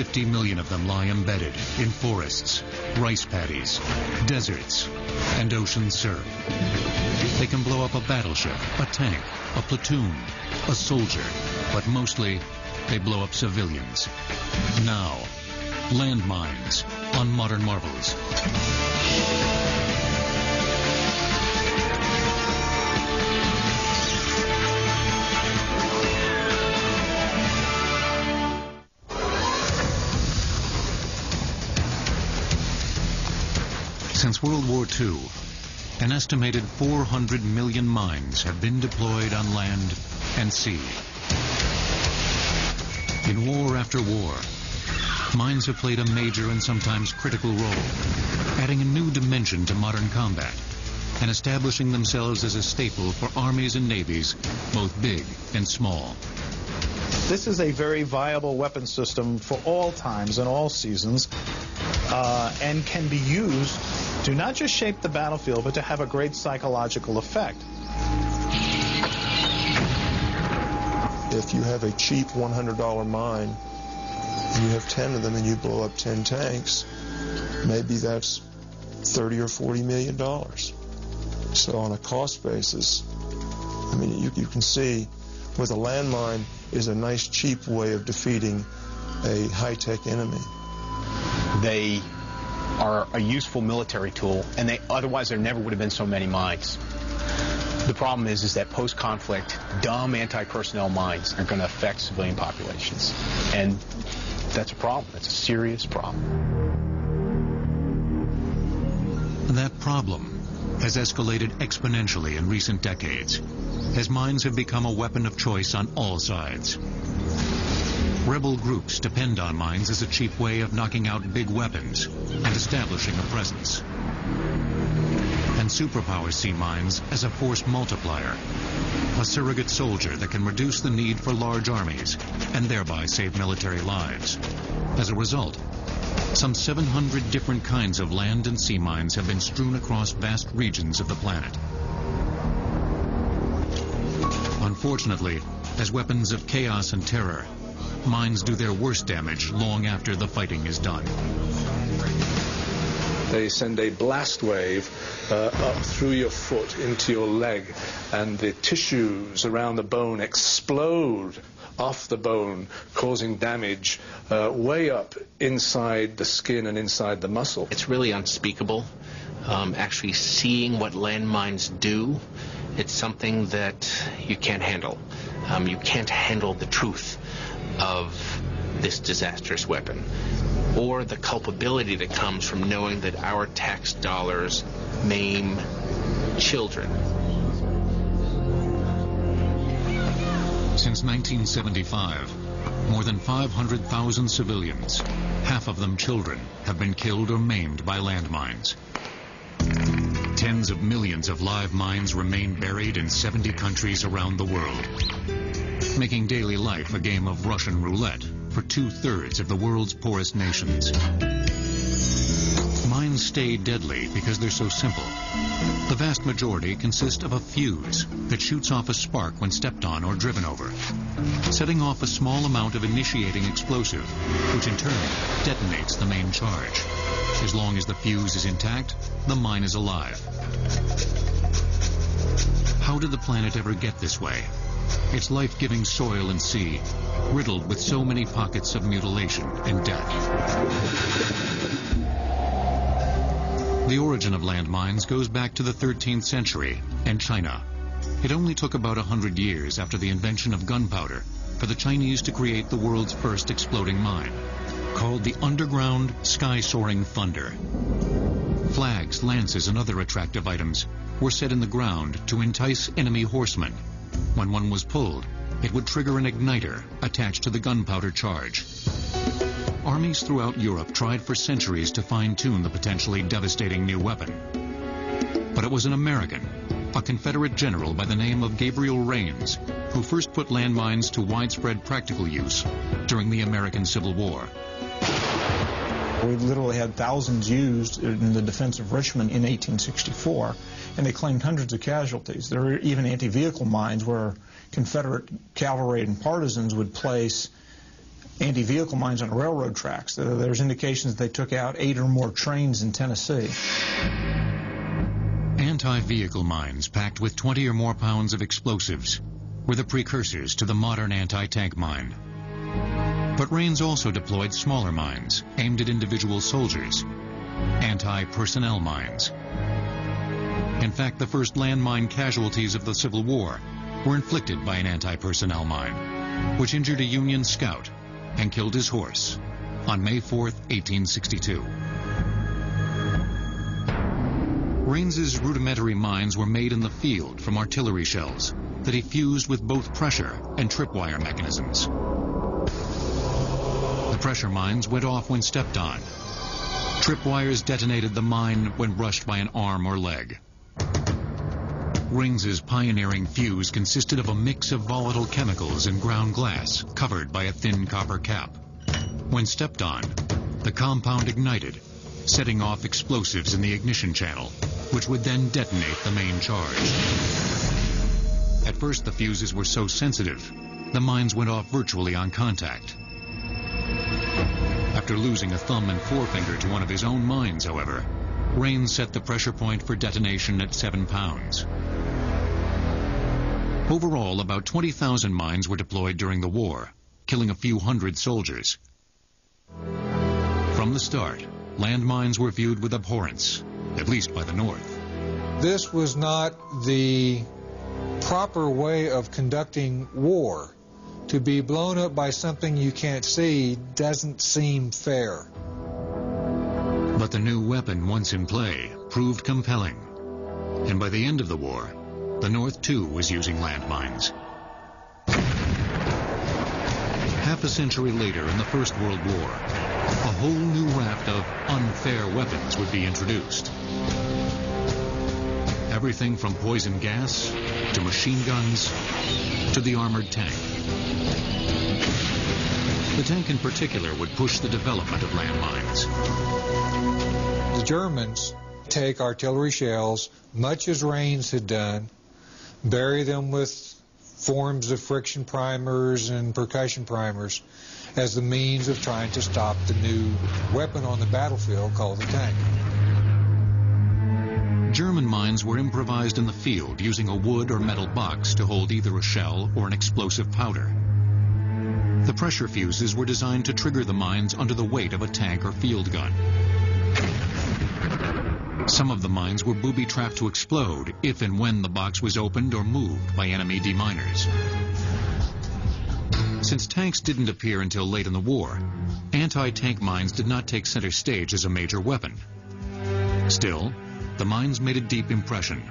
50 million of them lie embedded in forests, rice paddies, deserts, and ocean surf. They can blow up a battleship, a tank, a platoon, a soldier, but mostly they blow up civilians. Now, landmines on Modern Marvels. Since World War II, an estimated 400 million mines have been deployed on land and sea. In war after war, mines have played a major and sometimes critical role, adding a new dimension to modern combat and establishing themselves as a staple for armies and navies, both big and small. This is a very viable weapon system for all times and all seasons uh, and can be used to not just shape the battlefield, but to have a great psychological effect. If you have a cheap $100 mine, you have 10 of them and you blow up 10 tanks, maybe that's 30 or 40 million dollars. So on a cost basis, I mean, you, you can see with a landmine is a nice cheap way of defeating a high-tech enemy. They are a useful military tool, and they otherwise there never would have been so many mines. The problem is, is that post-conflict, dumb anti-personnel mines are going to affect civilian populations, and that's a problem. That's a serious problem. That problem has escalated exponentially in recent decades, as mines have become a weapon of choice on all sides. Rebel groups depend on mines as a cheap way of knocking out big weapons and establishing a presence. And superpowers see mines as a force multiplier, a surrogate soldier that can reduce the need for large armies and thereby save military lives. As a result, some 700 different kinds of land and sea mines have been strewn across vast regions of the planet. Unfortunately, as weapons of chaos and terror, mines do their worst damage long after the fighting is done. They send a blast wave uh, up through your foot into your leg, and the tissues around the bone explode off the bone, causing damage uh, way up inside the skin and inside the muscle. It's really unspeakable. Um, actually seeing what landmines do, it's something that you can't handle. Um, you can't handle the truth of this disastrous weapon or the culpability that comes from knowing that our tax dollars maim children. Since 1975, more than 500,000 civilians, half of them children, have been killed or maimed by landmines. Tens of millions of live mines remain buried in 70 countries around the world making daily life a game of Russian roulette for two-thirds of the world's poorest nations. Mines stay deadly because they're so simple. The vast majority consist of a fuse that shoots off a spark when stepped on or driven over, setting off a small amount of initiating explosive, which in turn detonates the main charge. As long as the fuse is intact, the mine is alive. How did the planet ever get this way? Its life-giving soil and sea, riddled with so many pockets of mutilation and death. The origin of landmines goes back to the 13th century and China. It only took about hundred years after the invention of gunpowder for the Chinese to create the world's first exploding mine, called the Underground Sky-Soaring Thunder. Flags, lances, and other attractive items were set in the ground to entice enemy horsemen when one was pulled, it would trigger an igniter attached to the gunpowder charge. Armies throughout Europe tried for centuries to fine-tune the potentially devastating new weapon. But it was an American, a Confederate general by the name of Gabriel Rains, who first put landmines to widespread practical use during the American Civil War. We literally had thousands used in the defense of Richmond in 1864 and they claimed hundreds of casualties. There were even anti-vehicle mines where Confederate cavalry and partisans would place anti-vehicle mines on railroad tracks. There's indications they took out eight or more trains in Tennessee. Anti-vehicle mines packed with 20 or more pounds of explosives were the precursors to the modern anti-tank mine. But Rains also deployed smaller mines aimed at individual soldiers, anti-personnel mines. In fact, the first landmine casualties of the Civil War were inflicted by an anti-personnel mine, which injured a Union scout and killed his horse on May 4, 1862. Rains's rudimentary mines were made in the field from artillery shells that he fused with both pressure and tripwire mechanisms. Pressure mines went off when stepped on. Tripwires detonated the mine when brushed by an arm or leg. Rains's pioneering fuse consisted of a mix of volatile chemicals and ground glass covered by a thin copper cap. When stepped on, the compound ignited, setting off explosives in the ignition channel, which would then detonate the main charge. At first, the fuses were so sensitive, the mines went off virtually on contact. After losing a thumb and forefinger to one of his own mines, however, Rains set the pressure point for detonation at 7 pounds. Overall, about 20,000 mines were deployed during the war, killing a few hundred soldiers. From the start, landmines were viewed with abhorrence, at least by the North. This was not the proper way of conducting war. To be blown up by something you can't see doesn't seem fair. But the new weapon, once in play, proved compelling. And by the end of the war, the North too was using landmines. Half a century later, in the First World War, a whole new raft of unfair weapons would be introduced. Everything from poison gas to machine guns to the armored tank. The tank in particular would push the development of landmines. The Germans take artillery shells, much as Rains had done, bury them with forms of friction primers and percussion primers as the means of trying to stop the new weapon on the battlefield called the tank. German mines were improvised in the field using a wood or metal box to hold either a shell or an explosive powder. The pressure fuses were designed to trigger the mines under the weight of a tank or field gun. Some of the mines were booby-trapped to explode if and when the box was opened or moved by enemy deminers. Since tanks didn't appear until late in the war, anti-tank mines did not take center stage as a major weapon. Still, the mines made a deep impression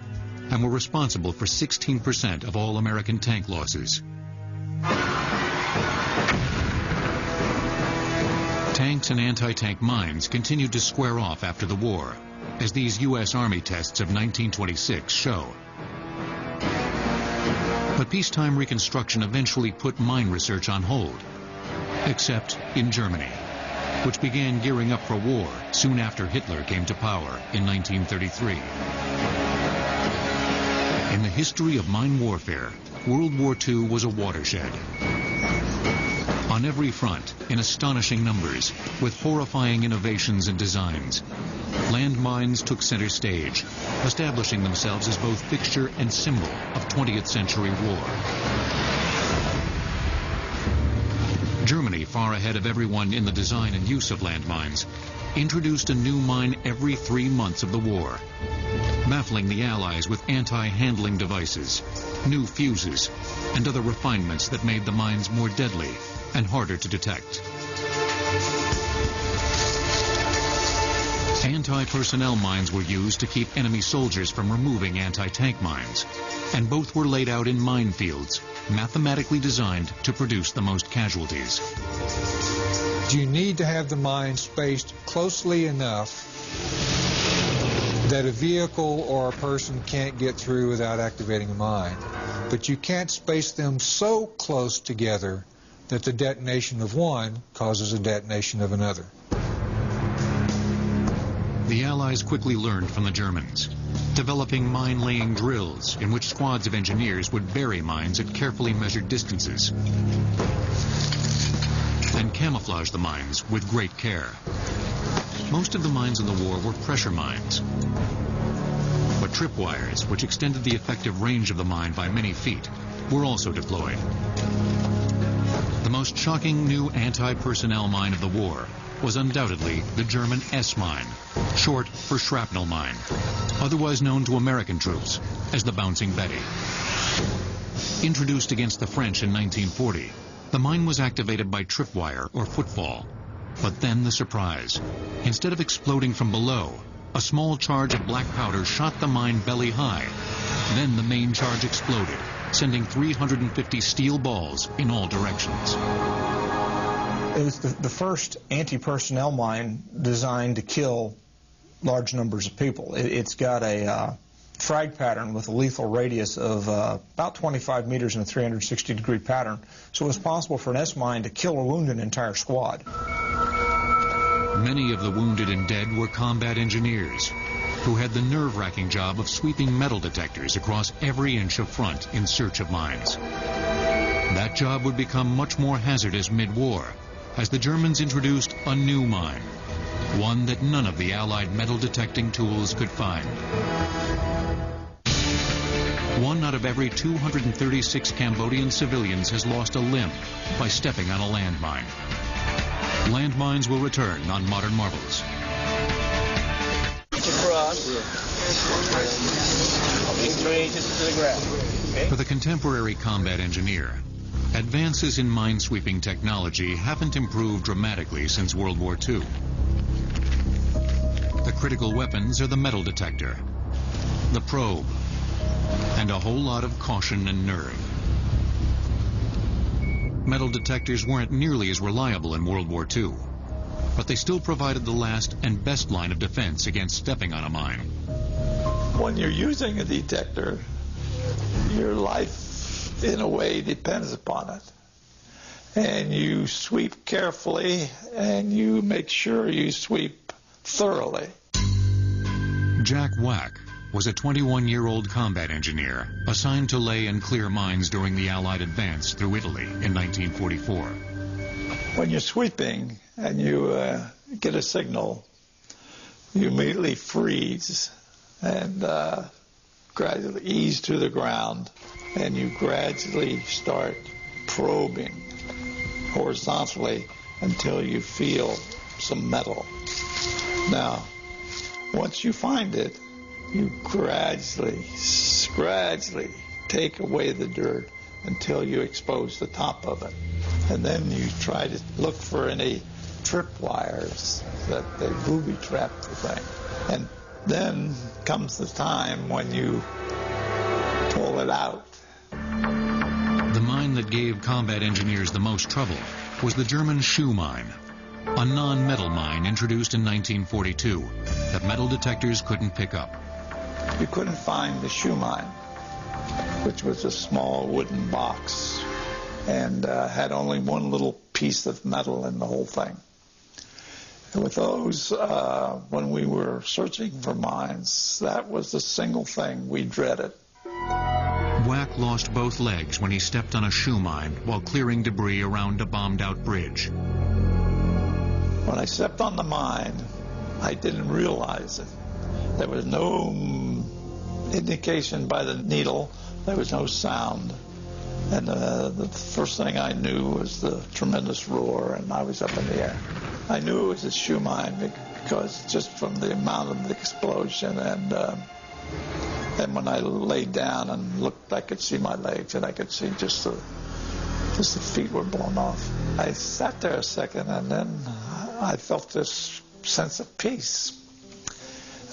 and were responsible for 16% of all American tank losses. Tanks and anti-tank mines continued to square off after the war, as these U.S. Army tests of 1926 show. But peacetime reconstruction eventually put mine research on hold, except in Germany, which began gearing up for war soon after Hitler came to power in 1933. In the history of mine warfare, World War II was a watershed. On every front, in astonishing numbers, with horrifying innovations and designs, landmines took center stage, establishing themselves as both fixture and symbol of 20th century war. Germany, far ahead of everyone in the design and use of landmines, introduced a new mine every three months of the war, baffling the Allies with anti-handling devices, new fuses, and other refinements that made the mines more deadly and harder to detect. Anti-personnel mines were used to keep enemy soldiers from removing anti-tank mines, and both were laid out in minefields, mathematically designed to produce the most casualties. You need to have the mines spaced closely enough that a vehicle or a person can't get through without activating a mine. But you can't space them so close together that the detonation of one causes a detonation of another. The Allies quickly learned from the Germans, developing mine-laying drills in which squads of engineers would bury mines at carefully measured distances. and camouflage the mines with great care. Most of the mines in the war were pressure mines. But tripwires, which extended the effective range of the mine by many feet, were also deployed. The most shocking new anti-personnel mine of the war was undoubtedly the German S-mine, short for shrapnel mine, otherwise known to American troops as the Bouncing Betty. Introduced against the French in 1940, the mine was activated by tripwire or footfall. But then the surprise. Instead of exploding from below, a small charge of black powder shot the mine belly high. Then the main charge exploded, sending 350 steel balls in all directions. It was the, the first anti-personnel mine designed to kill large numbers of people. It, has got a uh, frag pattern with a lethal radius of uh, about 25 meters in a 360 degree pattern. So it was possible for an S-mine to kill or wound an entire squad. Many of the wounded and dead were combat engineers who had the nerve-wracking job of sweeping metal detectors across every inch of front in search of mines. That job would become much more hazardous mid-war as the Germans introduced a new mine, one that none of the Allied metal detecting tools could find. One out of every 236 Cambodian civilians has lost a limb by stepping on a landmine. Landmines will return on Modern Marvels. For the contemporary combat engineer, advances in minesweeping technology haven't improved dramatically since World War II. The critical weapons are the metal detector, the probe, and a whole lot of caution and nerve. Metal detectors weren't nearly as reliable in World War II, but they still provided the last and best line of defense against stepping on a mine. When you're using a detector, your life, in a way, depends upon it. And you sweep carefully, and you make sure you sweep thoroughly. Jack Wack was a 21-year-old combat engineer assigned to lay and clear mines during the Allied advance through Italy in 1944. When you're sweeping and you uh, get a signal, you immediately freeze and uh, gradually ease to the ground, and you gradually start probing horizontally until you feel some metal. Now, once you find it, you gradually, gradually take away the dirt until you expose the top of it. And then you try to look for any trip wires that they booby trap the thing. And then comes the time when you pull it out. The mine that gave combat engineers the most trouble was the German shoe mine, a non-metal mine introduced in 1942 that metal detectors couldn't pick up. You couldn't find the shoe mine, which was a small wooden box and uh, had only one little piece of metal in the whole thing. And with those, uh, when we were searching for mines, that was the single thing we dreaded. Wack lost both legs when he stepped on a shoe mine while clearing debris around a bombed-out bridge. When I stepped on the mine, I didn't realize it. There was no indication by the needle. There was no sound. And uh, the first thing I knew was the tremendous roar, and I was up in the air. I knew it was a shoe mine because just from the amount of the explosion, and uh, and when I laid down and looked, I could see my legs, and I could see just the just the feet were blown off. I sat there a second, and then I felt this sense of peace.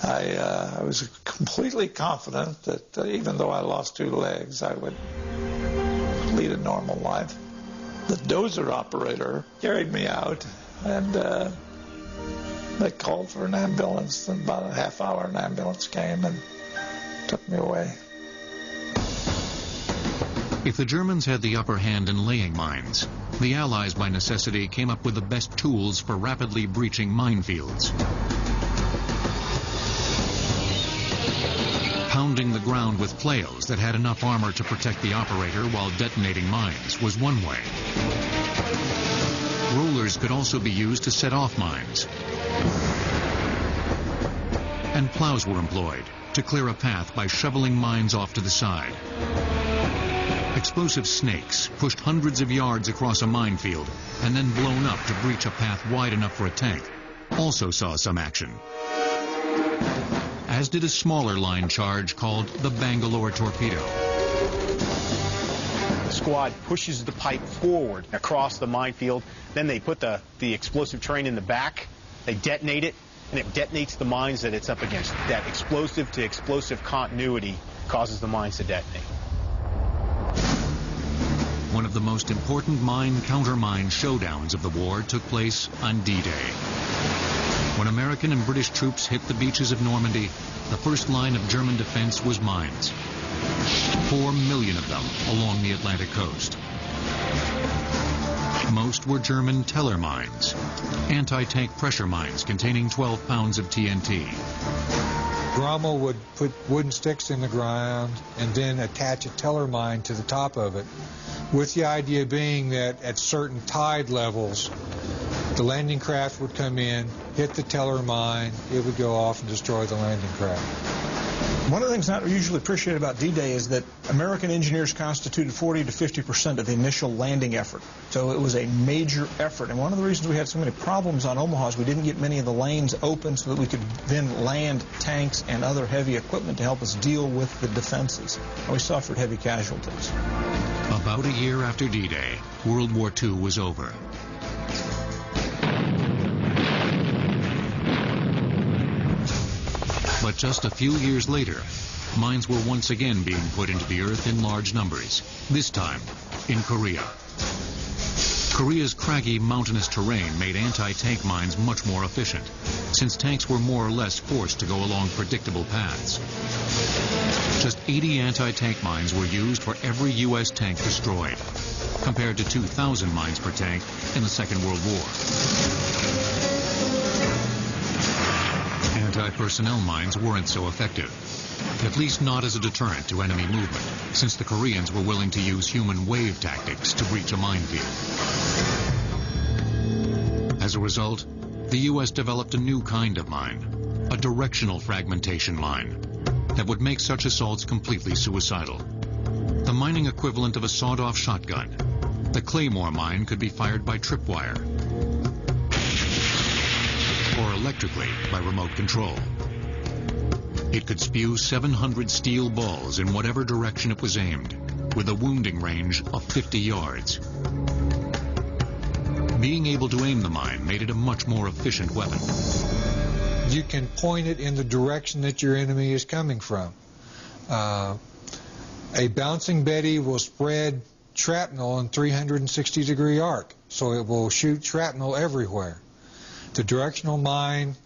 I, uh, I was completely confident that uh, even though I lost two legs, I would a normal life. The dozer operator carried me out, and uh, they called for an ambulance. And about a half hour, an ambulance came and took me away. If the Germans had the upper hand in laying mines, the Allies, by necessity, came up with the best tools for rapidly breaching minefields. Pounding the ground with flails that had enough armor to protect the operator while detonating mines was one way. Rollers could also be used to set off mines. And plows were employed to clear a path by shoveling mines off to the side. Explosive snakes pushed hundreds of yards across a minefield and then blown up to breach a path wide enough for a tank also saw some action. As did a smaller line charge called the Bangalore Torpedo. The squad pushes the pipe forward across the minefield. Then they put the, the explosive train in the back. They detonate it, and it detonates the mines that it's up against. That explosive to explosive continuity causes the mines to detonate. One of the most important mine-countermine showdowns of the war took place on D-Day. When American and British troops hit the beaches of Normandy, the first line of German defense was mines. Four million of them along the Atlantic coast. Most were German Teller mines, anti-tank pressure mines containing 12 pounds of TNT. Rommel would put wooden sticks in the ground and then attach a Teller mine to the top of it, with the idea being that at certain tide levels, the landing craft would come in, hit the Teller mine, it would go off and destroy the landing craft. One of the things not usually appreciated about D-Day is that American engineers constituted 40 to 50 percent of the initial landing effort. So it was a major effort. And one of the reasons we had so many problems on Omaha is we didn't get many of the lanes open so that we could then land tanks and other heavy equipment to help us deal with the defenses. And we suffered heavy casualties. About a year after D-Day, World War II was over. But just a few years later, mines were once again being put into the earth in large numbers, this time in Korea. Korea's craggy mountainous terrain made anti-tank mines much more efficient, since tanks were more or less forced to go along predictable paths. Just 80 anti-tank mines were used for every U.S. tank destroyed, compared to 2,000 mines per tank in the Second World War. Anti-personnel mines weren't so effective, at least not as a deterrent to enemy movement, since the Koreans were willing to use human wave tactics to breach a minefield. As a result, the U.S. developed a new kind of mine, a directional fragmentation mine, that would make such assaults completely suicidal. The mining equivalent of a sawed-off shotgun, the Claymore mine could be fired by tripwire, electrically by remote control. It could spew 700 steel balls in whatever direction it was aimed, with a wounding range of 50 yards. Being able to aim the mine made it a much more efficient weapon. You can point it in the direction that your enemy is coming from. Uh, a bouncing Betty will spread shrapnel in 360 degree arc, so it will shoot shrapnel everywhere. The directional mine,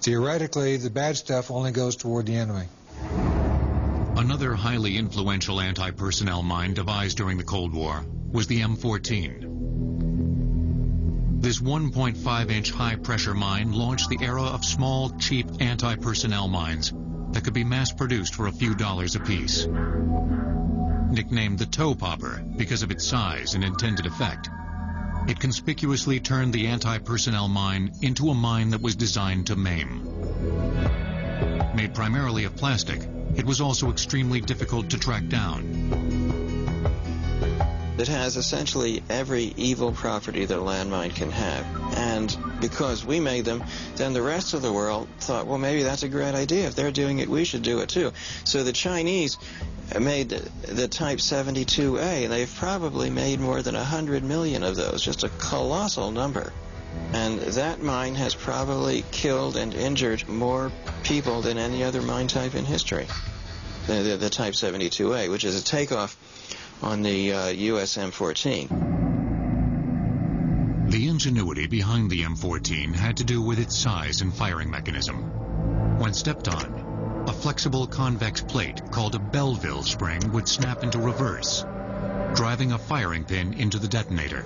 theoretically, the bad stuff only goes toward the enemy. Another highly influential anti-personnel mine devised during the Cold War was the M14. This 1.5-inch high-pressure mine launched the era of small, cheap anti-personnel mines that could be mass-produced for a few dollars apiece. Nicknamed the toe popper because of its size and intended effect, it conspicuously turned the anti-personnel mine into a mine that was designed to maim. Made primarily of plastic, it was also extremely difficult to track down. It has essentially every evil property that a landmine can have. And because we made them, then the rest of the world thought, well, maybe that's a great idea. If they're doing it, we should do it too. So the Chinese made the Type 72A, and they've probably made more than 100 million of those, just a colossal number. And that mine has probably killed and injured more people than any other mine type in history. The, the, the Type 72A, which is a takeoff on the uh, US M14. The ingenuity behind the M14 had to do with its size and firing mechanism. When stepped on, a flexible convex plate called a Belleville spring would snap into reverse, driving a firing pin into the detonator.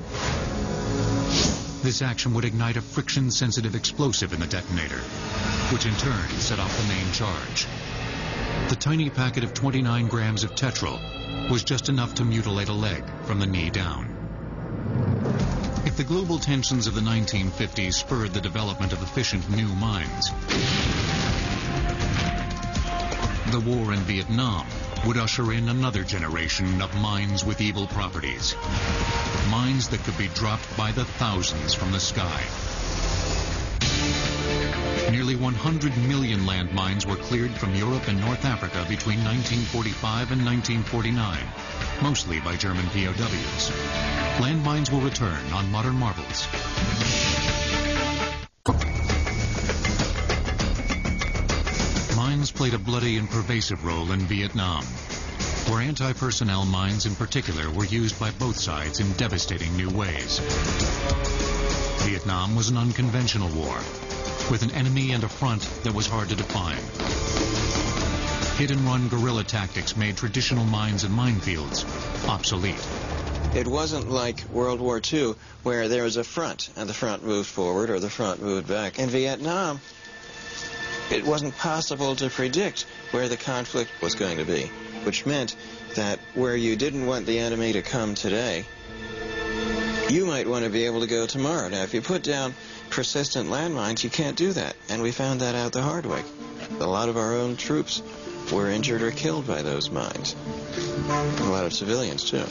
This action would ignite a friction-sensitive explosive in the detonator, which in turn set off the main charge. The tiny packet of 29 grams of tetryl was just enough to mutilate a leg from the knee down. If the global tensions of the 1950s spurred the development of efficient new mines, the war in Vietnam would usher in another generation of mines with evil properties. Mines that could be dropped by the thousands from the sky. Nearly 100 million landmines were cleared from Europe and North Africa between 1945 and 1949, mostly by German POWs. Landmines will return on Modern Marvels. Played a bloody and pervasive role in Vietnam, where anti-personnel mines in particular were used by both sides in devastating new ways. Vietnam was an unconventional war, with an enemy and a front that was hard to define. Hit-and-run guerrilla tactics made traditional mines and minefields obsolete. It wasn't like World War II, where there was a front, and the front moved forward or the front moved back. In Vietnam, it wasn't possible to predict where the conflict was going to be, which meant that where you didn't want the enemy to come today, you might want to be able to go tomorrow. Now, if you put down persistent landmines, you can't do that, and we found that out the hard way. A lot of our own troops were injured or killed by those mines. A lot of civilians, too.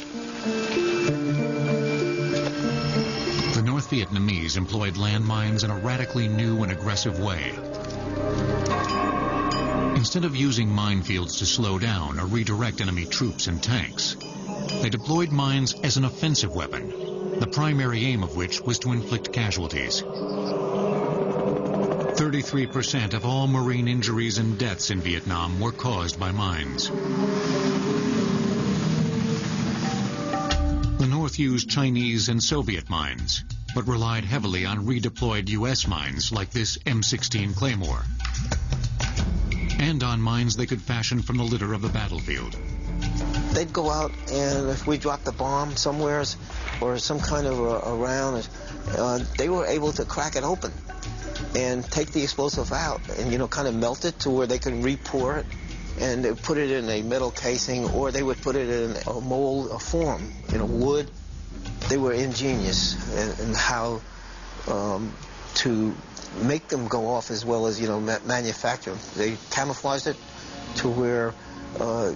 The North Vietnamese employed landmines in a radically new and aggressive way. Instead of using minefields to slow down or redirect enemy troops and tanks, they deployed mines as an offensive weapon, the primary aim of which was to inflict casualties. 33% of all marine injuries and deaths in Vietnam were caused by mines. The North used Chinese and Soviet mines, but relied heavily on redeployed U.S. mines like this M16 Claymore, and on mines they could fashion from the litter of the battlefield. They'd go out, and if we dropped a bomb somewhere or some kind of a, round, uh, they were able to crack it open and take the explosive out and, you know, kind of melt it to where they can re-pour it and put it in a metal casing or they would put it in a mold, a form, you know, wood. They were ingenious in, in how um, to make them go off as well as, you know, ma manufacture them. They camouflaged it to where uh,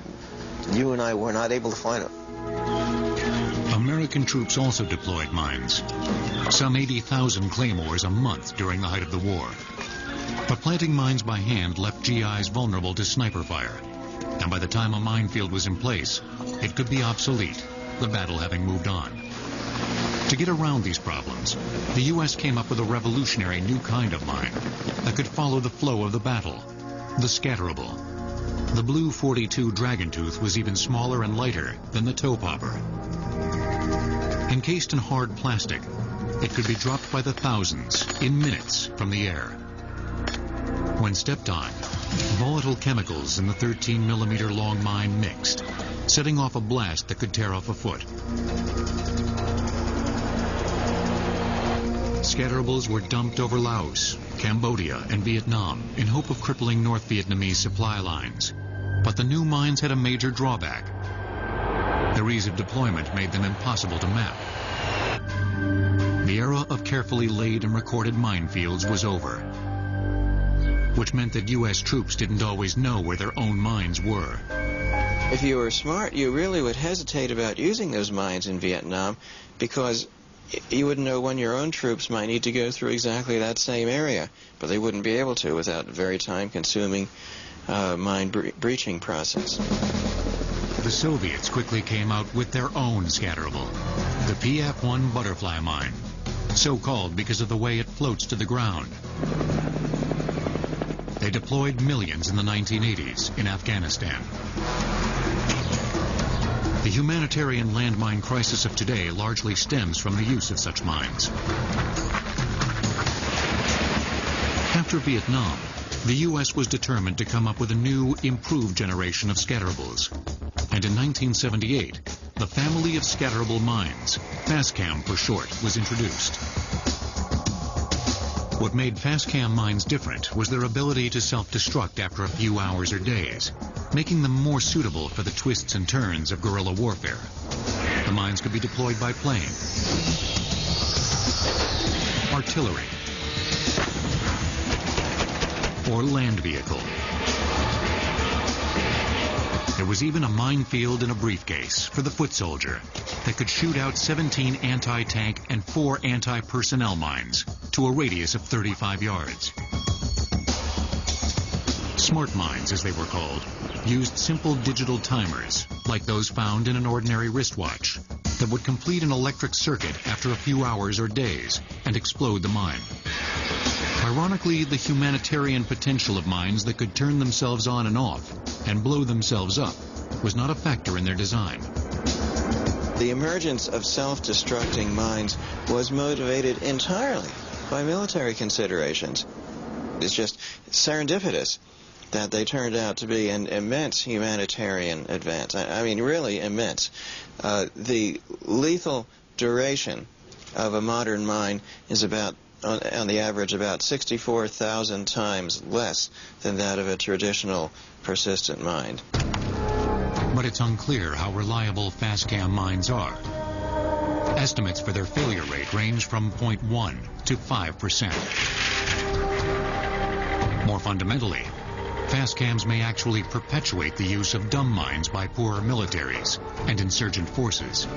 you and I were not able to find it. American troops also deployed mines. Some 80,000 claymores a month during the height of the war. But planting mines by hand left GIs vulnerable to sniper fire. And by the time a minefield was in place, it could be obsolete, the battle having moved on. To get around these problems, the U.S. came up with a revolutionary new kind of mine that could follow the flow of the battle, the scatterable. The BLU 42 Dragon Tooth was even smaller and lighter than the toe popper. Encased in hard plastic, it could be dropped by the thousands in minutes from the air. When stepped on, volatile chemicals in the 13 millimeter long mine mixed, setting off a blast that could tear off a foot. Scatterables were dumped over Laos, Cambodia, and Vietnam in hope of crippling North Vietnamese supply lines. But the new mines had a major drawback. Their ease of deployment made them impossible to map. The era of carefully laid and recorded minefields was over, which meant that U.S. troops didn't always know where their own mines were. If you were smart, you really would hesitate about using those mines in Vietnam because you wouldn't know when your own troops might need to go through exactly that same area, but they wouldn't be able to without a very time-consuming uh, mine bre breaching process. The Soviets quickly came out with their own scatterable, the PF-1 butterfly mine, so called because of the way it floats to the ground. They deployed millions in the 1980s in Afghanistan. The humanitarian landmine crisis of today largely stems from the use of such mines. After Vietnam, the U.S. was determined to come up with a new, improved generation of scatterables. And in 1978, the family of scatterable mines, FASCAM for short, was introduced. What made FASCAM mines different was their ability to self-destruct after a few hours or days, making them more suitable for the twists and turns of guerrilla warfare. The mines could be deployed by plane, artillery, or land vehicle. There was even a minefield in a briefcase for the foot soldier that could shoot out 17 anti-tank and 4 anti-personnel mines to a radius of 35 yards. Smart mines, as they were called, used simple digital timers, like those found in an ordinary wristwatch, that would complete an electric circuit after a few hours or days and explode the mine. Ironically, the humanitarian potential of mines that could turn themselves on and off and blow themselves up was not a factor in their design. The emergence of self-destructing mines was motivated entirely by military considerations. It's just serendipitous that they turned out to be an immense humanitarian advance. I, I mean, really immense. Uh, the lethal duration of a modern mine is about, on, on the average, about 64,000 times less than that of a traditional persistent mine. But it's unclear how reliable FASCAM mines are. Estimates for their failure rate range from 0.1 to 5%. More fundamentally, FASCAMs may actually perpetuate the use of dumb mines by poorer militaries and insurgent forces.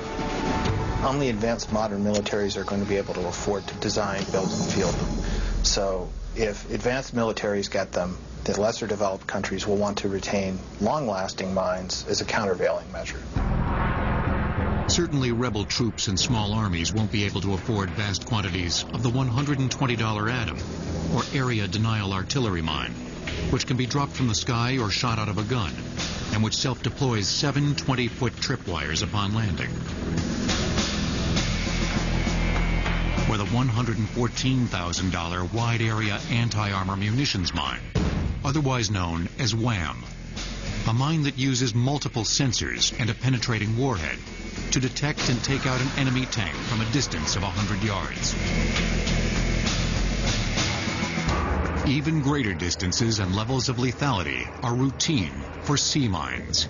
Only advanced modern militaries are going to be able to afford to design, build, and field them. So if advanced militaries get them, the lesser developed countries will want to retain long-lasting mines as a countervailing measure. Certainly rebel troops and small armies won't be able to afford vast quantities of the $120 ADAM or area denial artillery mine which can be dropped from the sky or shot out of a gun, and which self-deploys seven 20-foot tripwires upon landing. Or the $114,000 wide area anti-armor munitions mine, otherwise known as WAM, a mine that uses multiple sensors and a penetrating warhead to detect and take out an enemy tank from a distance of 100 yards. Even greater distances and levels of lethality are routine for sea mines,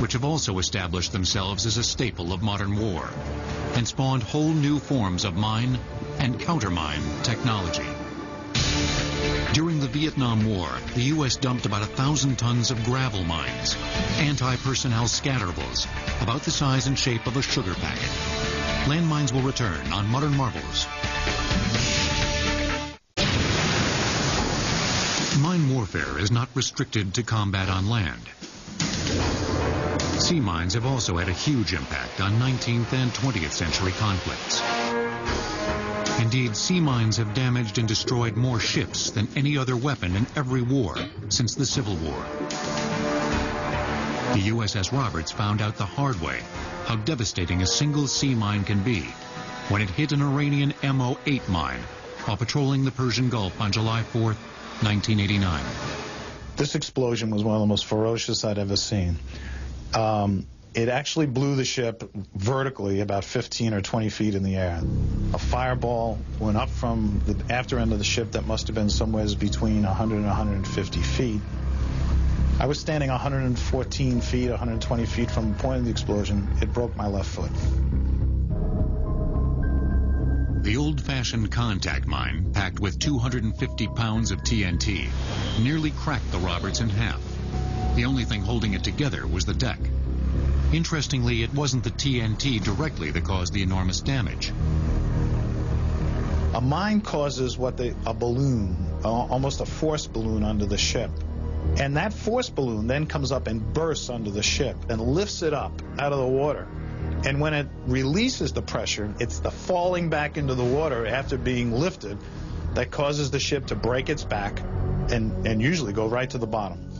which have also established themselves as a staple of modern war and spawned whole new forms of mine and countermine technology. During the Vietnam War, the U.S. dumped about a thousand tons of gravel mines, anti-personnel scatterables, about the size and shape of a sugar packet. Landmines will return on Modern Marvels. Mine warfare is not restricted to combat on land. Sea mines have also had a huge impact on 19th and 20th century conflicts. Indeed, sea mines have damaged and destroyed more ships than any other weapon in every war since the Civil War. The USS Roberts found out the hard way how devastating a single sea mine can be when it hit an Iranian MO-8 mine while patrolling the Persian Gulf on July 4, 1989. This explosion was one of the most ferocious I'd ever seen. Um, it actually blew the ship vertically about 15 or 20 feet in the air. A fireball went up from the after end of the ship that must have been somewhere between 100 and 150 feet. I was standing 114 feet, 120 feet from the point of the explosion. It broke my left foot. The old-fashioned contact mine, packed with 250 pounds of TNT, nearly cracked the Roberts in half. The only thing holding it together was the deck. Interestingly, it wasn't the TNT directly that caused the enormous damage. A mine causes what a balloon, almost a force balloon under the ship. And that force balloon then comes up and bursts under the ship and lifts it up out of the water. And when it releases the pressure, it's the falling back into the water after being lifted that causes the ship to break its back and, and usually go right to the bottom.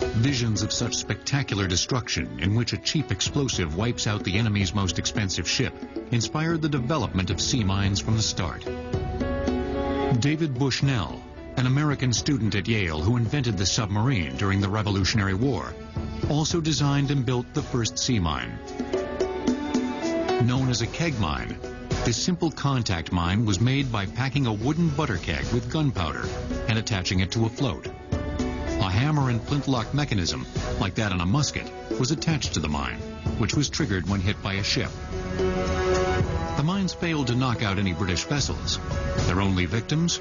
Visions of such spectacular destruction in which a cheap explosive wipes out the enemy's most expensive ship inspired the development of sea mines from the start. David Bushnell, an American student at Yale who invented the submarine during the Revolutionary War, also designed and built the first sea mine. Known as a keg mine, this simple contact mine was made by packing a wooden butter keg with gunpowder and attaching it to a float. A hammer and flintlock mechanism, like that on a musket, was attached to the mine, which was triggered when hit by a ship. The mine's failed to knock out any British vessels. Their only victims?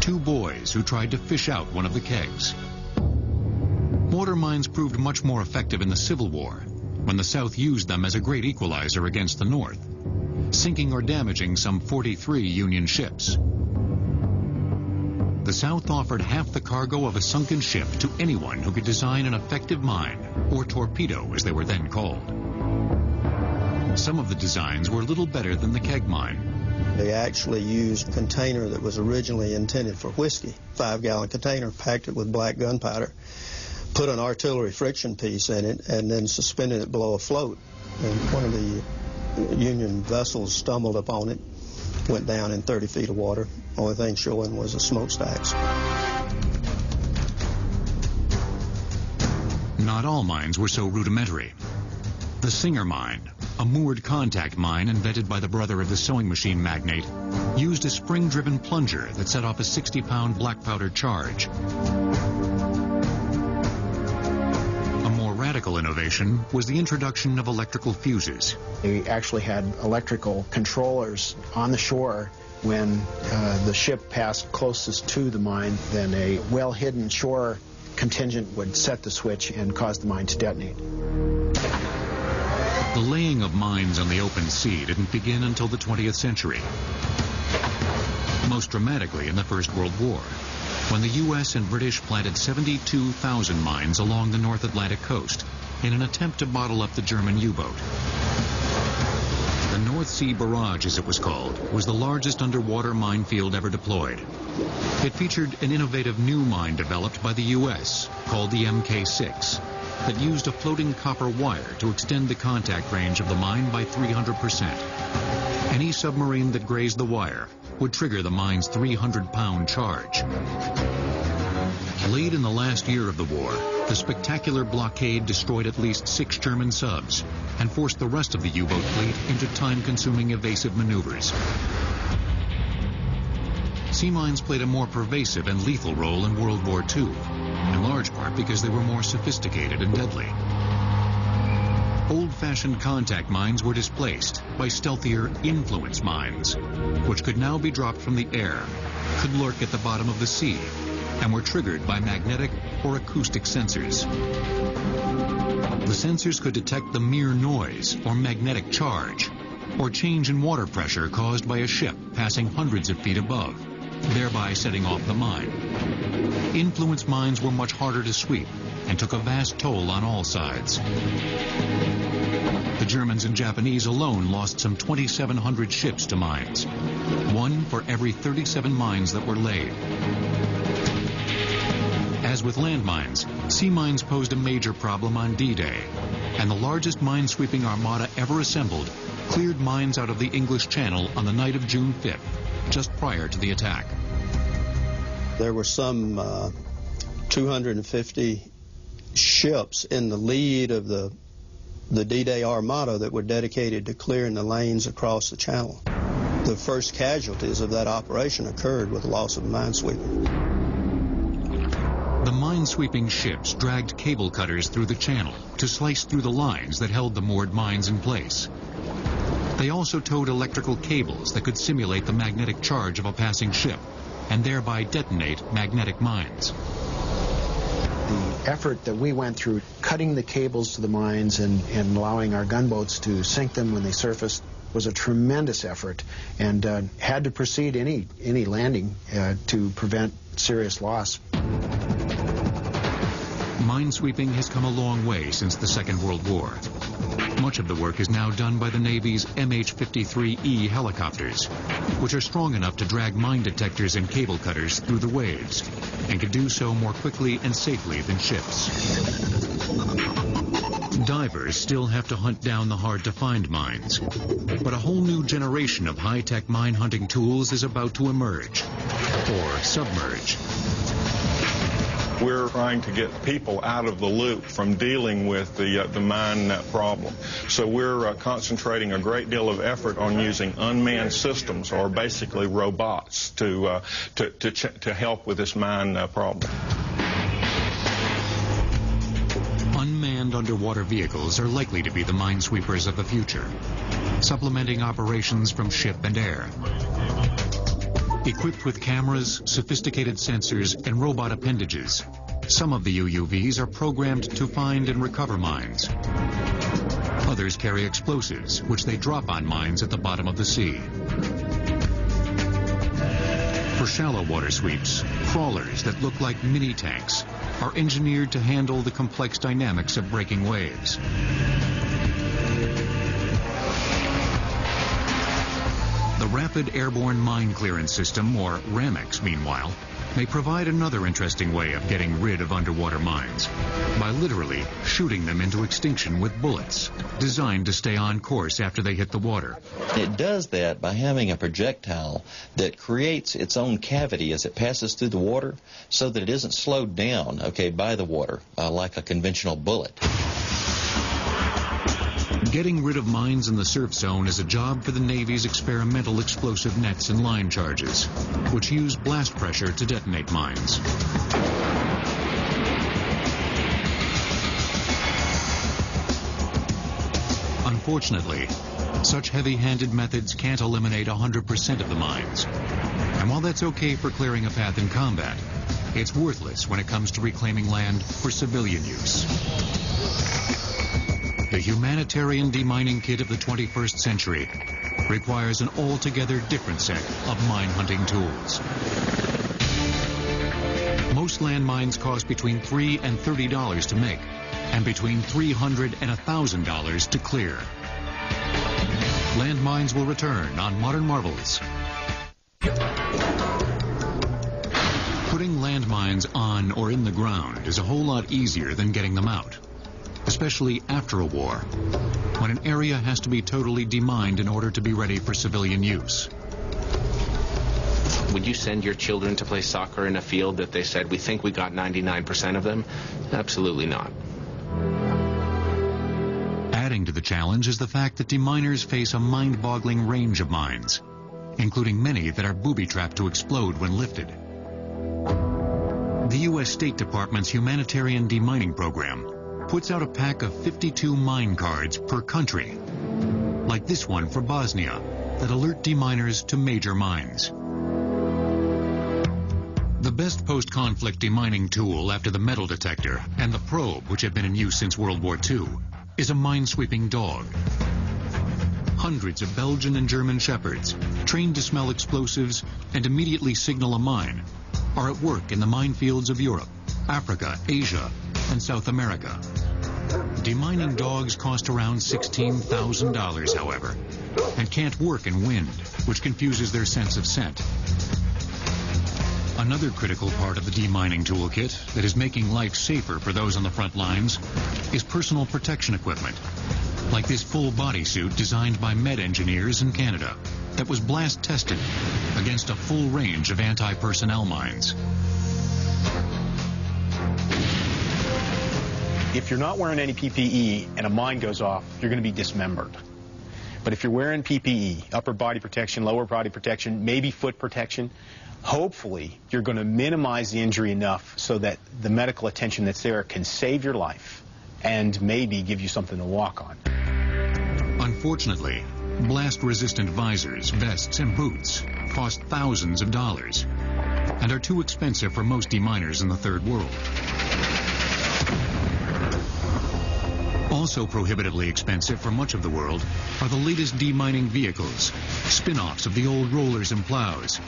Two boys who tried to fish out one of the kegs. Mortar mines proved much more effective in the Civil War, when the South used them as a great equalizer against the North, sinking or damaging some 43 Union ships. The South offered half the cargo of a sunken ship to anyone who could design an effective mine, or torpedo as they were then called. Some of the designs were little better than the keg mine. They actually used a container that was originally intended for whiskey, five-gallon container, packed it with black gunpowder, put an artillery friction piece in it, and then suspended it below a float. And one of the Union vessels stumbled upon it, went down in 30 feet of water. Only thing showing was the smokestacks. Not all mines were so rudimentary. The Singer mine, a moored contact mine invented by the brother of the sewing machine magnate, used a spring-driven plunger that set off a 60-pound black powder charge. Innovation was the introduction of electrical fuses. They actually had electrical controllers on the shore when uh, the ship passed closest to the mine, then a well-hidden shore contingent would set the switch and cause the mine to detonate. The laying of mines on the open sea didn't begin until the 20th century. Most dramatically in the First World War, when the U.S. and British planted 72,000 mines along the North Atlantic coast in an attempt to bottle up the German U-boat. The North Sea Barrage, as it was called, was the largest underwater minefield ever deployed. It featured an innovative new mine developed by the U.S. called the MK6 that used a floating copper wire to extend the contact range of the mine by 300%. Any submarine that grazed the wire would trigger the mine's 300-pound charge. Late in the last year of the war, the spectacular blockade destroyed at least six German subs and forced the rest of the U-boat fleet into time-consuming evasive maneuvers. Sea mines played a more pervasive and lethal role in World War II, in large part because they were more sophisticated and deadly. Old-fashioned contact mines were displaced by stealthier influence mines, which could now be dropped from the air, could lurk at the bottom of the sea, and were triggered by magnetic or acoustic sensors. The sensors could detect the mere noise or magnetic charge, or change in water pressure caused by a ship passing hundreds of feet above, thereby setting off the mine. Influence mines were much harder to sweep and took a vast toll on all sides. The Germans and Japanese alone lost some 2,700 ships to mines, one for every 37 mines that were laid. As with landmines, sea mines posed a major problem on D-Day, and the largest mine-sweeping armada ever assembled cleared mines out of the English Channel on the night of June 5th, just prior to the attack. There were some uh, 250 ships in the lead of the the D-Day Armada that were dedicated to clearing the lanes across the channel. The first casualties of that operation occurred with the loss of minesweeper. The minesweeping ships dragged cable cutters through the channel to slice through the lines that held the moored mines in place. They also towed electrical cables that could simulate the magnetic charge of a passing ship and thereby detonate magnetic mines the effort that we went through cutting the cables to the mines and, and allowing our gunboats to sink them when they surfaced was a tremendous effort and uh, had to precede any any landing uh, to prevent serious loss. Minesweeping has come a long way since the Second World War. Much of the work is now done by the Navy's MH-53E helicopters, which are strong enough to drag mine detectors and cable cutters through the waves, and can do so more quickly and safely than ships. Divers still have to hunt down the hard-to-find mines, but a whole new generation of high-tech mine hunting tools is about to emerge, or submerge. We're trying to get people out of the loop from dealing with the uh, the mine problem. So we're uh, concentrating a great deal of effort on using unmanned systems, or basically robots, to uh, to to, to, help with this mine uh, problem. Unmanned underwater vehicles are likely to be the minesweepers of the future. supplementing operations from ship and air. Equipped with cameras, sophisticated sensors, and robot appendages, some of the UUVs are programmed to find and recover mines. Others carry explosives, which they drop on mines at the bottom of the sea. For shallow water sweeps, crawlers that look like mini tanks are engineered to handle the complex dynamics of breaking waves. The Rapid Airborne Mine Clearance System, or RAMICS, meanwhile, may provide another interesting way of getting rid of underwater mines by literally shooting them into extinction with bullets designed to stay on course after they hit the water. It does that by having a projectile that creates its own cavity as it passes through the water so that it isn't slowed down, okay, by the water uh, like a conventional bullet. Getting rid of mines in the surf zone is a job for the Navy's experimental explosive nets and line charges, which use blast pressure to detonate mines. Unfortunately, such heavy-handed methods can't eliminate 100% of the mines. And while that's okay for clearing a path in combat, it's worthless when it comes to reclaiming land for civilian use. The humanitarian demining kit of the 21st century requires an altogether different set of mine hunting tools. Most landmines cost between 3 and $30 to make, and between 300 and $1,000 to clear. Landmines will return on Modern Marvels. Putting landmines on or in the ground is a whole lot easier than getting them out especially after a war, when an area has to be totally demined in order to be ready for civilian use. Would you send your children to play soccer in a field that they said, we think we got 99% of them? Absolutely not. Adding to the challenge is the fact that deminers face a mind-boggling range of mines, including many that are booby-trapped to explode when lifted. The U.S. State Department's humanitarian demining program puts out a pack of 52 mine cards per country, like this one for Bosnia, that alert deminers to major mines. The best post-conflict demining tool after the metal detector and the probe, which have been in use since World War II, is a minesweeping dog. Hundreds of Belgian and German shepherds, trained to smell explosives and immediately signal a mine, are at work in the minefields of Europe, Africa, Asia, and South America. Demining dogs cost around $16,000, however, and can't work in wind, which confuses their sense of scent. Another critical part of the demining toolkit that is making life safer for those on the front lines is personal protection equipment, like this full body suit designed by med engineers in Canada that was blast tested against a full range of anti-personnel mines. If you're not wearing any PPE and a mine goes off, you're going to be dismembered. But if you're wearing PPE, upper body protection, lower body protection, maybe foot protection, hopefully you're going to minimize the injury enough so that the medical attention that's there can save your life and maybe give you something to walk on. Unfortunately, blast-resistant visors, vests, and boots cost thousands of dollars and are too expensive for most deminers in the third world. Also prohibitively expensive for much of the world are the latest demining vehicles, spin-offs of the old rollers and plows,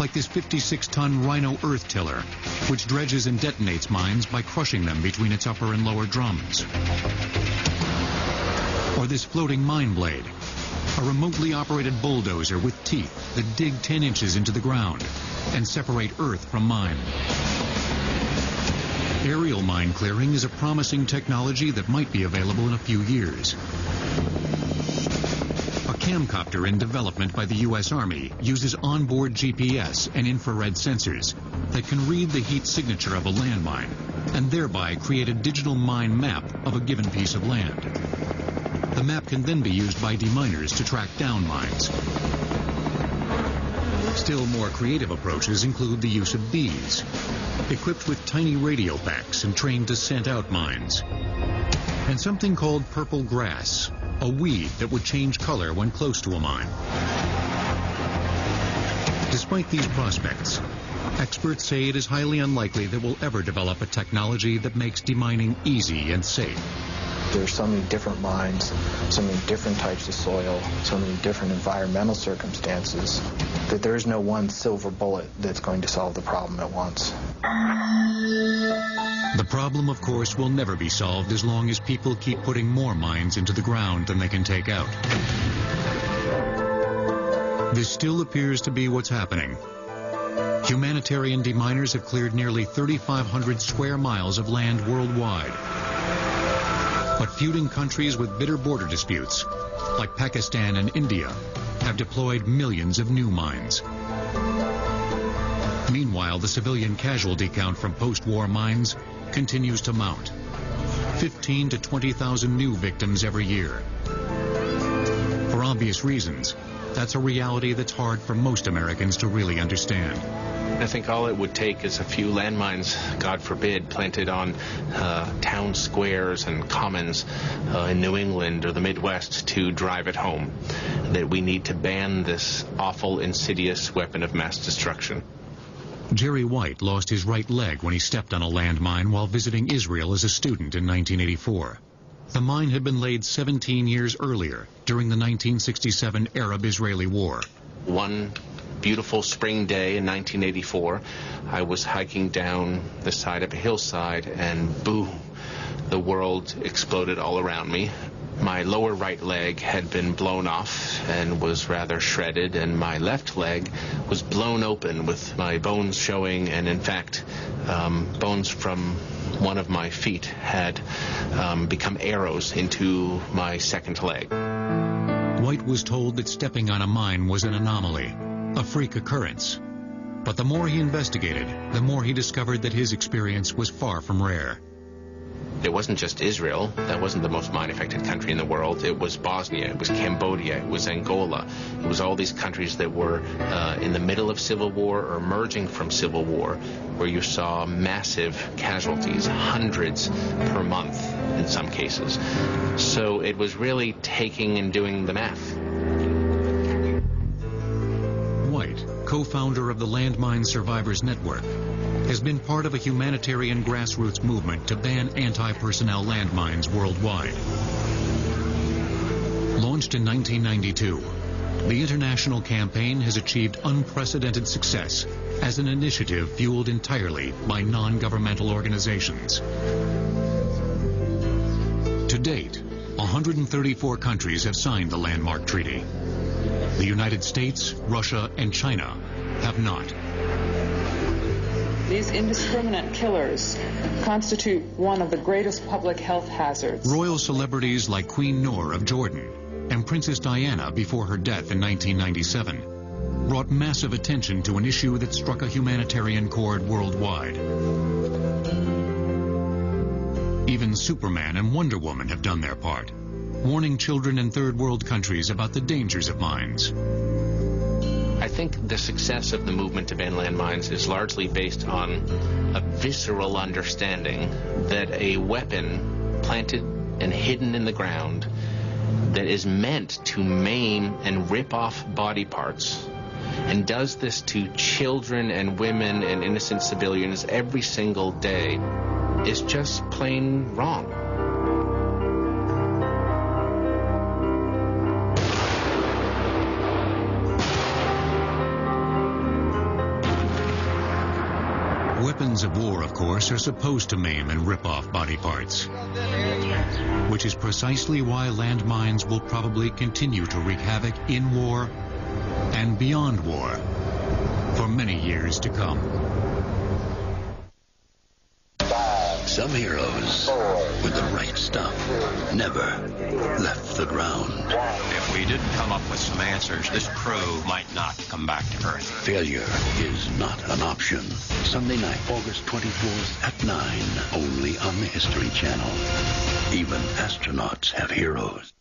like this 56-ton Rhino earth tiller, which dredges and detonates mines by crushing them between its upper and lower drums. Or this floating mine blade, a remotely operated bulldozer with teeth that dig 10 inches into the ground and separate earth from mine. Aerial mine clearing is a promising technology that might be available in a few years. A camcopter in development by the U.S. Army uses onboard GPS and infrared sensors that can read the heat signature of a landmine and thereby create a digital mine map of a given piece of land. The map can then be used by deminers to track down mines. Still more creative approaches include the use of bees, equipped with tiny radio packs and trained to scent out mines. And something called purple grass, a weed that would change color when close to a mine. Despite these prospects, experts say it is highly unlikely that we'll ever develop a technology that makes demining easy and safe. There's so many different mines, so many different types of soil, so many different environmental circumstances that there is no one silver bullet that's going to solve the problem at once. The problem, of course, will never be solved as long as people keep putting more mines into the ground than they can take out. This still appears to be what's happening. Humanitarian deminers have cleared nearly 3,500 square miles of land worldwide. But feuding countries with bitter border disputes, like Pakistan and India, have deployed millions of new mines. Meanwhile, the civilian casualty count from post-war mines continues to mount. 15 to 20,000 new victims every year. For obvious reasons, that's a reality that's hard for most Americans to really understand. I think all it would take is a few landmines, God forbid, planted on uh, town squares and commons uh, in New England or the Midwest to drive it home. That we need to ban this awful, insidious weapon of mass destruction. Jerry White lost his right leg when he stepped on a landmine while visiting Israel as a student in 1984. The mine had been laid 17 years earlier, during the 1967 Arab-Israeli War. One beautiful spring day in 1984, I was hiking down the side of a hillside and boom, the world exploded all around me. My lower right leg had been blown off and was rather shredded, and my left leg was blown open with my bones showing, and in fact, um, bones from one of my feet had um, become arrows into my second leg. White was told that stepping on a mine was an anomaly, a freak occurrence. But the more he investigated, the more he discovered that his experience was far from rare. It wasn't just Israel. That wasn't the most mine-affected country in the world. It was Bosnia. It was Cambodia. It was Angola. It was all these countries that were uh, in the middle of civil war or emerging from civil war, where you saw massive casualties, hundreds per month in some cases. So it was really taking and doing the math. Co-founder of the Landmine Survivors Network, has been part of a humanitarian grassroots movement to ban anti-personnel landmines worldwide. Launched in 1992, the international campaign has achieved unprecedented success as an initiative fueled entirely by non-governmental organizations. To date, 134 countries have signed the landmark treaty. The United States, Russia, and China have not. These indiscriminate killers constitute one of the greatest public health hazards. Royal celebrities like Queen Noor of Jordan and Princess Diana before her death in 1997 brought massive attention to an issue that struck a humanitarian chord worldwide. Even Superman and Wonder Woman have done their part, warning children in third world countries about the dangers of mines. I think the success of the movement to ban landmines is largely based on a visceral understanding that a weapon planted and hidden in the ground that is meant to maim and rip off body parts and does this to children and women and innocent civilians every single day is just plain wrong. Weapons of war, of course, are supposed to maim and rip off body parts. Which is precisely why landmines will probably continue to wreak havoc in war and beyond war for many years to come. Some heroes with the right stuff never left the ground. If we didn't come up with some answers, this crew might not come back to Earth. Failure is not an option. Sunday night, August 24th at 9, only on the History Channel. Even astronauts have heroes.